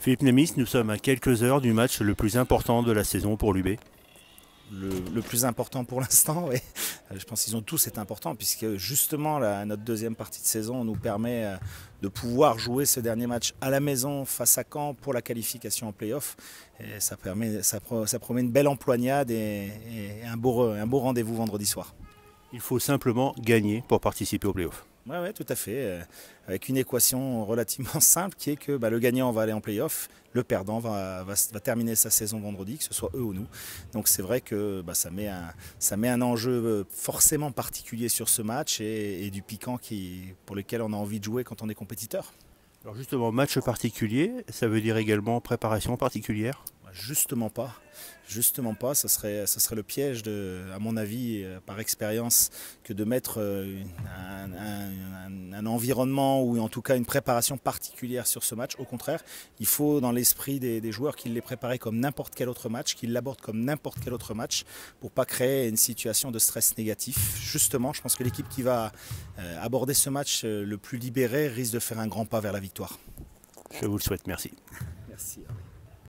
Philippe Nemis, nous sommes à quelques heures du match le plus important de la saison pour l'UB. Le, plus important pour l'instant, oui. Je pense qu'ils ont tous été importants, puisque justement notre deuxième partie de saison nous permet euh, de pouvoir jouer ce dernier match à la maison face à Caen pour la qualification en playoff. Et ça, permet, ça, promet une belle emploignade et, un beau, un beau rendez-vous vendredi soir. Il faut simplement gagner pour participer au playoff. Oui, ouais, tout à fait. Euh, avec une équation relativement simple qui est que bah, le gagnant va aller en playoff, le perdant va, terminer sa saison vendredi, que ce soit eux ou nous. Donc c'est vrai que bah, ça, met un, ça met un enjeu euh, forcément particulier sur ce match et, du piquant qui, pour lequel on a envie de jouer quand on est compétiteur. Alors justement, match particulier, ça veut dire également préparation particulière? Justement pas. Justement pas. Ce serait, ce serait le piège, de, à mon avis, euh, par expérience, que de mettre euh, un, environnement ou en tout cas une préparation particulière sur ce match. Au contraire, il faut dans l'esprit des, joueurs qu'ils les préparent comme n'importe quel autre match, qu'ils l'abordent comme n'importe quel autre match pour pas créer une situation de stress négatif. Justement, je pense que l'équipe qui va euh, aborder ce match le plus libéré risque de faire un grand pas vers la victoire. Je vous le souhaite. Merci. Merci.